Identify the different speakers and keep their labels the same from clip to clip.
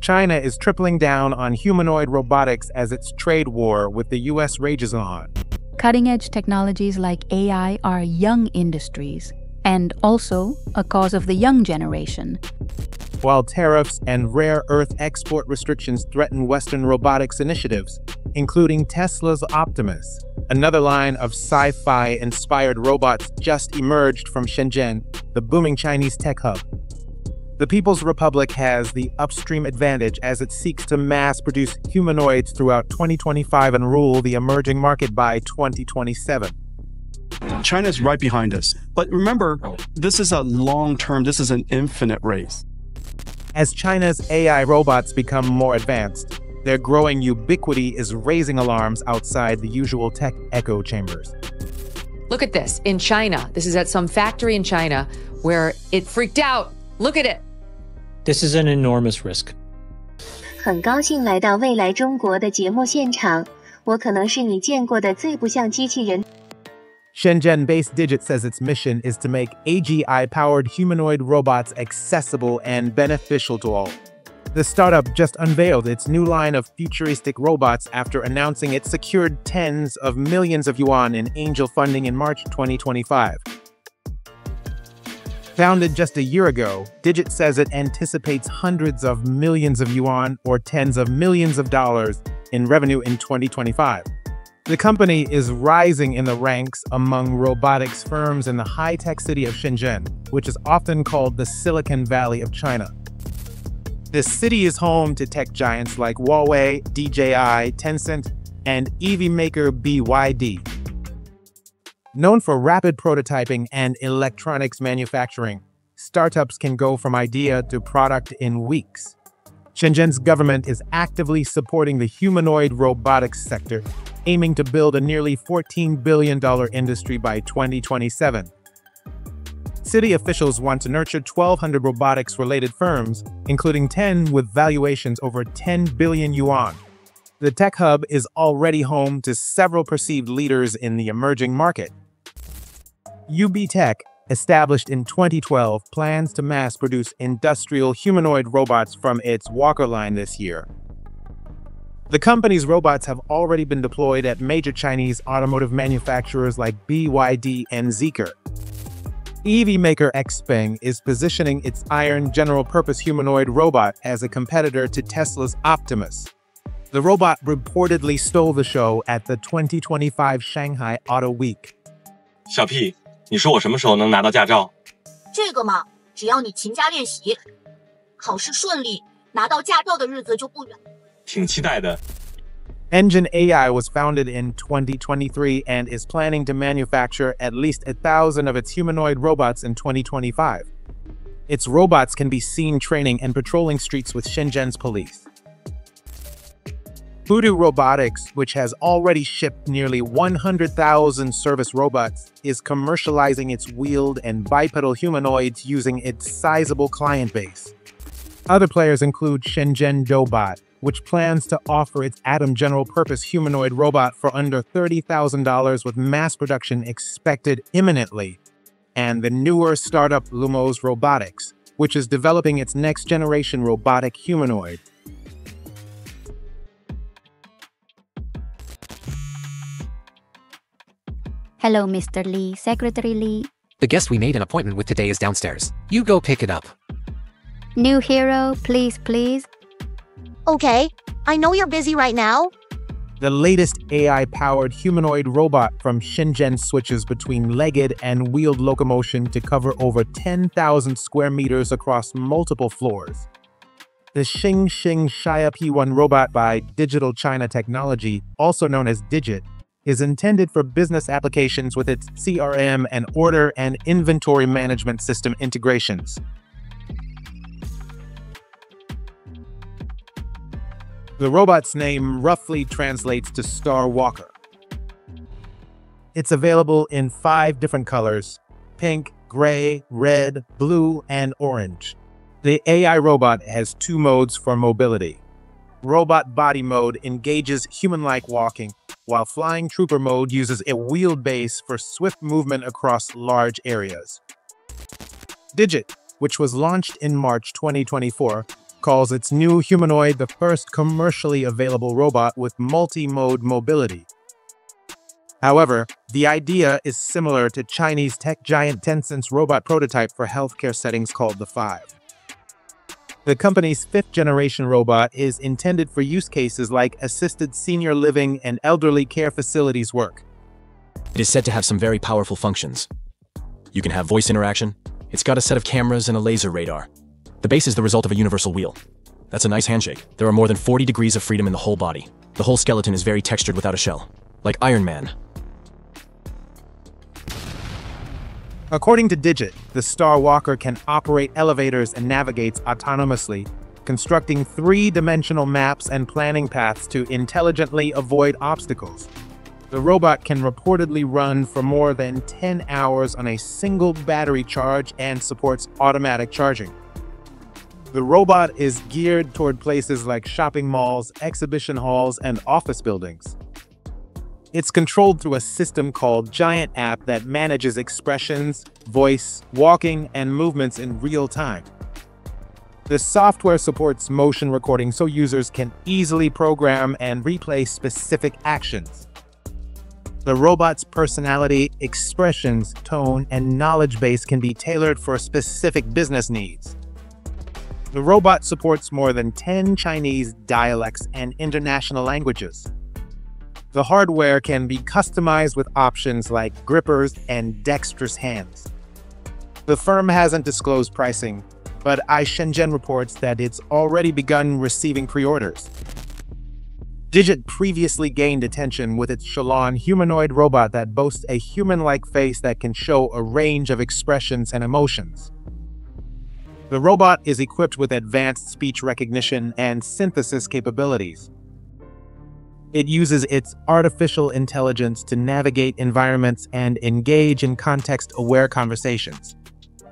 Speaker 1: China is tripling down on humanoid robotics as its trade war with the US rages on.
Speaker 2: Cutting edge technologies like AI are young industries and also a cause of the young generation.
Speaker 1: While tariffs and rare earth export restrictions threaten Western robotics initiatives, including Tesla's Optimus, another line of sci fi inspired robots just emerged from Shenzhen, the booming Chinese tech hub. The People's Republic has the upstream advantage as it seeks to mass produce humanoids throughout 2025 and rule the emerging market by 2027.
Speaker 3: China's right behind us. But remember, this is a long term, this is an infinite race.
Speaker 1: As China's AI robots become more advanced, their growing ubiquity is raising alarms outside the usual tech echo chambers.
Speaker 4: Look at this in China. This is at some factory in China where it freaked out. Look at it.
Speaker 5: This is an enormous risk.
Speaker 6: 很高兴来到未来中国的节目现场，我可能是你见过的最不像机器人。
Speaker 1: Shenzhen based Digit says its mission is to make AGI powered humanoid robots accessible and beneficial to all. The startup just unveiled its new line of futuristic robots after announcing it secured tens of millions of yuan in angel funding in March 2025. Founded just a year ago, Digit says it anticipates hundreds of millions of yuan or tens of millions of dollars in revenue in 2025. The company is rising in the ranks among robotics firms in the high tech city of Shenzhen, which is often called the Silicon Valley of China. This city is home to tech giants like Huawei, DJI, Tencent, and EV maker BYD. Known for rapid prototyping and electronics manufacturing, startups can go from idea to product in weeks. Shenzhen's government is actively supporting the humanoid robotics sector, aiming to build a nearly $14 billion industry by 2027. City officials want to nurture 1,200 robotics related firms, including 10 with valuations over 10 billion yuan. The tech hub is already home to several perceived leaders in the emerging market. UB Tech, established in 2012, plans to mass produce industrial humanoid robots from its Walker line this year. The company's robots have already been deployed at major Chinese automotive manufacturers like BYD and Zeekr. EV maker XPeng is positioning its iron general purpose humanoid robot as a competitor to Tesla's Optimus. The robot reportedly stole the show at the 2025 Shanghai Auto Week.
Speaker 7: 小 P，你说我什么时候能拿到驾照？
Speaker 8: 这个嘛，只要你勤加练习，考试顺利，拿到驾照的日子就不远。
Speaker 7: 挺期待的。
Speaker 1: Engine AI was founded in 2023 and is planning to manufacture at least a thousand of its humanoid robots in 2025. Its robots can be seen training and patrolling streets with Shenzhen's police. Pudu Robotics, which has already shipped nearly 100,000 service robots, is commercializing its wheeled and bipedal humanoids using its sizable client base. Other players include Shenzhen Dobot, which plans to offer its Atom general purpose humanoid robot for under $30,000 with mass production expected imminently, and the newer startup Lumos Robotics, which is developing its next generation robotic humanoid.
Speaker 2: Hello, Mr. Lee, Secretary Lee.
Speaker 9: The guest we made an appointment with today is downstairs. You go pick it up.
Speaker 2: New hero, please, please.
Speaker 8: Okay, I know you're busy right now.
Speaker 1: The latest AI powered humanoid robot from Shenzhen switches between legged and wheeled locomotion to cover over 10,000 square meters across multiple floors. The Xing Xing Xia P1 robot by Digital China Technology, also known as Digit, is intended for business applications with its CRM and order and inventory management system integrations. The robot's name roughly translates to Star Walker. It's available in five different colors pink, gray, red, blue, and orange. The AI robot has two modes for mobility. Robot body mode engages human like walking, while Flying Trooper mode uses a wheeled base for swift movement across large areas. Digit, which was launched in March 2024, calls its new humanoid the first commercially available robot with multi-mode mobility. However, the idea is similar to Chinese tech giant Tencent's robot prototype for healthcare settings called the Five. The company's fifth generation robot is intended for use cases like assisted senior living and elderly care facilities work.
Speaker 10: It is said to have some very powerful functions. You can have voice interaction, it's got a set of cameras and a laser radar. The base is the result of a universal wheel. That's a nice handshake. There are more than 40 degrees of freedom in the whole body. The whole skeleton is very textured without a shell. Like Iron Man.
Speaker 1: According to Digit, the Star Walker can operate elevators and navigates autonomously, constructing three-dimensional maps and planning paths to intelligently avoid obstacles. The robot can reportedly run for more than 10 hours on a single battery charge and supports automatic charging. The robot is geared toward places like shopping malls, exhibition halls, and office buildings. It's controlled through a system called Giant App that manages expressions, voice, walking, and movements in real time. The software supports motion recording so users can easily program and replay specific actions. The robot's personality, expressions, tone, and knowledge base can be tailored for specific business needs. The robot supports more than 10 Chinese dialects and international languages. The hardware can be customized with options like grippers and dexterous hands. The firm hasn't disclosed pricing, but iShenzhen reports that it's already begun receiving pre-orders. Digit previously gained attention with its Shalon humanoid robot that boasts a human-like face that can show a range of expressions and emotions. The robot is equipped with advanced speech recognition and synthesis capabilities. It uses its artificial intelligence to navigate environments and engage in context-aware conversations.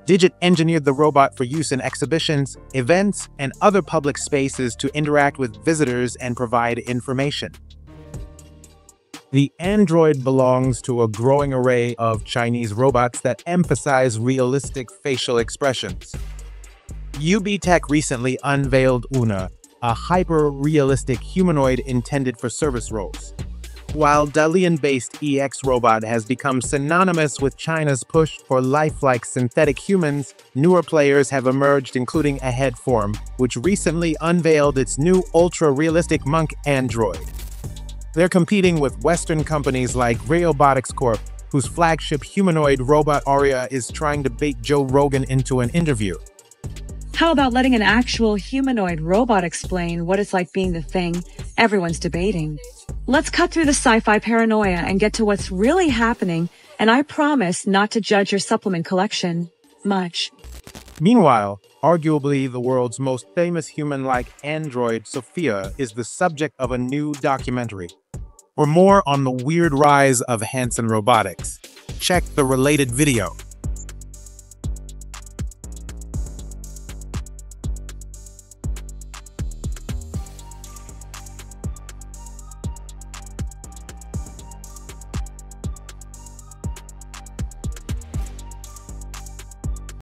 Speaker 1: Digit engineered the robot for use in exhibitions, events, and other public spaces to interact with visitors and provide information. The android belongs to a growing array of Chinese robots that emphasize realistic facial expressions. UB Tech recently unveiled Una, a hyper-realistic humanoid intended for service roles. While Dalian-based EX Robot has become synonymous with China's push for lifelike synthetic humans, newer players have emerged including Aheadform, which recently unveiled its new ultra-realistic monk android. They're competing with Western companies like Realbotics Corp, whose flagship humanoid robot Aria is trying to bait Joe Rogan into an interview.
Speaker 11: How about letting an actual humanoid robot explain what it's like being the thing everyone's debating? Let's cut through the sci-fi paranoia and get to what's really happening, and I promise not to judge your supplement collection much.
Speaker 1: Meanwhile, arguably the world's most famous human-like android, Sophia, is the subject of a new documentary. For more on the weird rise of Hanson Robotics, check the related video.